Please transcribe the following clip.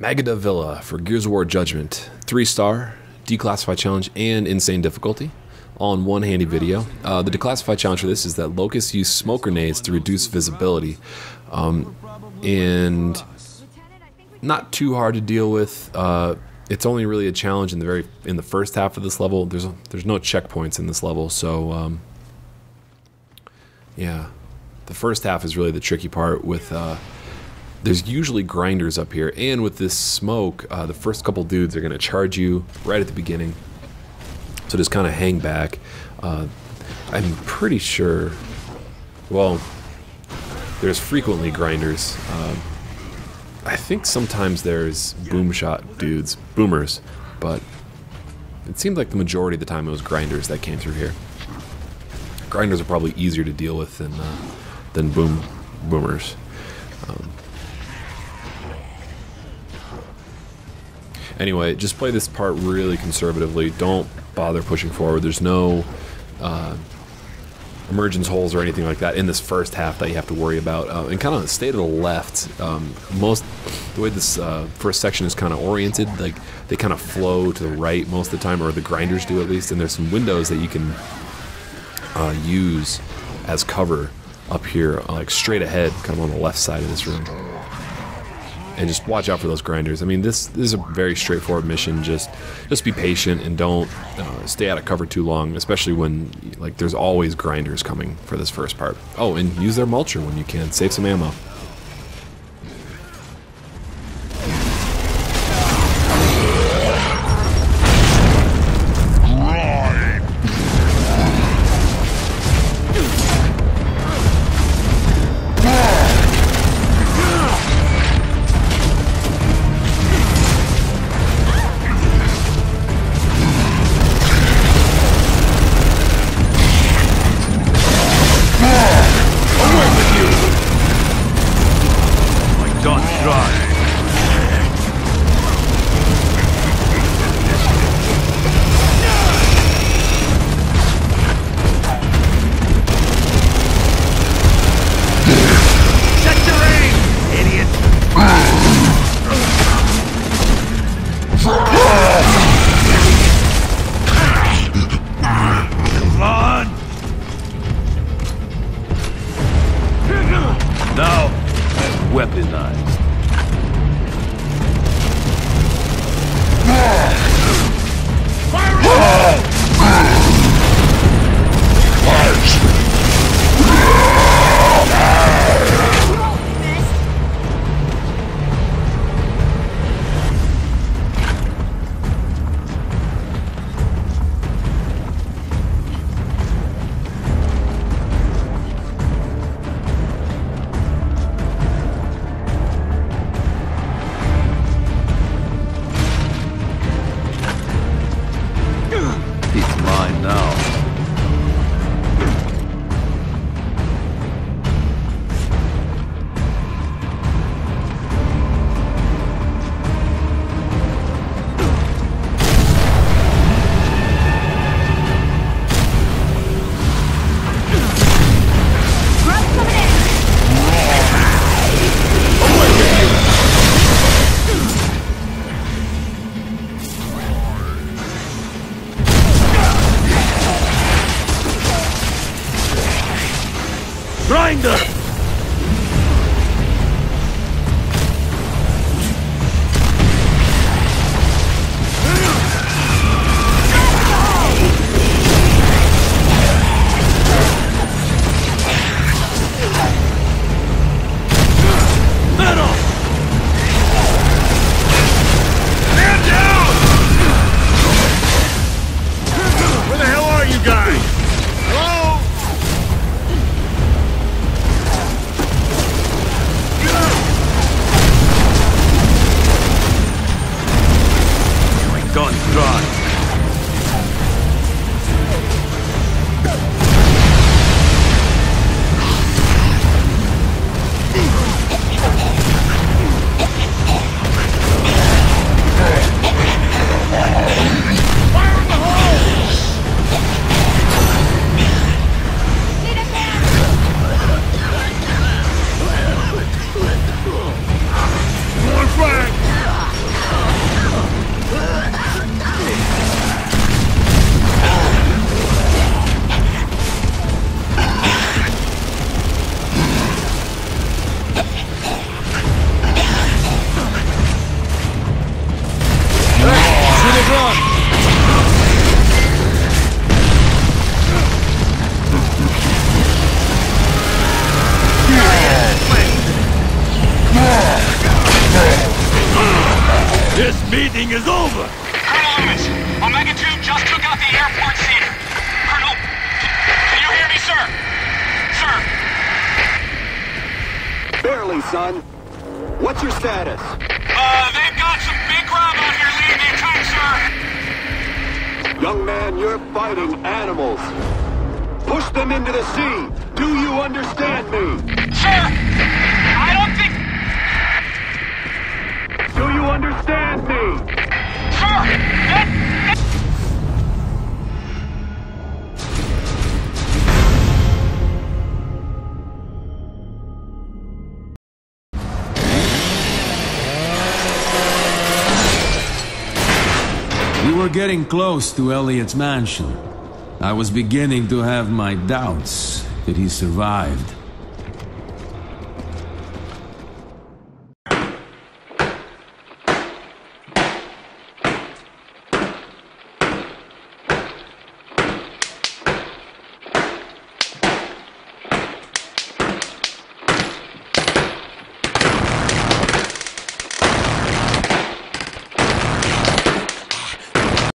Magadha Villa for Gears of War Judgment. Three star, declassified challenge, and insane difficulty. All in one handy video. Uh, the declassified challenge for this is that locusts use smoke grenades to reduce visibility. Um, and not too hard to deal with. Uh, it's only really a challenge in the very in the first half of this level. There's there's no checkpoints in this level, so um, yeah, the first half is really the tricky part. With uh, there's usually grinders up here, and with this smoke, uh, the first couple dudes are gonna charge you right at the beginning. So just kind of hang back. Uh, I'm pretty sure. Well, there's frequently grinders. Um, I think sometimes there's boom shot dudes, boomers, but it seemed like the majority of the time it was grinders that came through here. Grinders are probably easier to deal with than uh, than boom boomers. Um, anyway, just play this part really conservatively. Don't bother pushing forward. There's no uh, emergence holes or anything like that in this first half that you have to worry about. Uh, and kind of stay to the left. Um, most the way this uh, first section is kind of oriented, like they kind of flow to the right most of the time, or the grinders do at least. And there's some windows that you can uh, use as cover up here, like straight ahead, kind of on the left side of this room. And just watch out for those grinders. I mean, this, this is a very straightforward mission. Just just be patient and don't uh, stay out of cover too long, especially when like there's always grinders coming for this first part. Oh, and use their mulcher when you can. Save some ammo. Don't Grinder! This meeting is over! Colonel Loomis, Omega 2 just took out the airport scene. Colonel, can you hear me, sir? Sir, Barely, son. What's your status? uh, they've got some big grub out here leading the attack, sir. Young man, you're fighting animals. Push them into the sea. Do you understand me? Sir, were getting close to Elliot's mansion. I was beginning to have my doubts that he survived.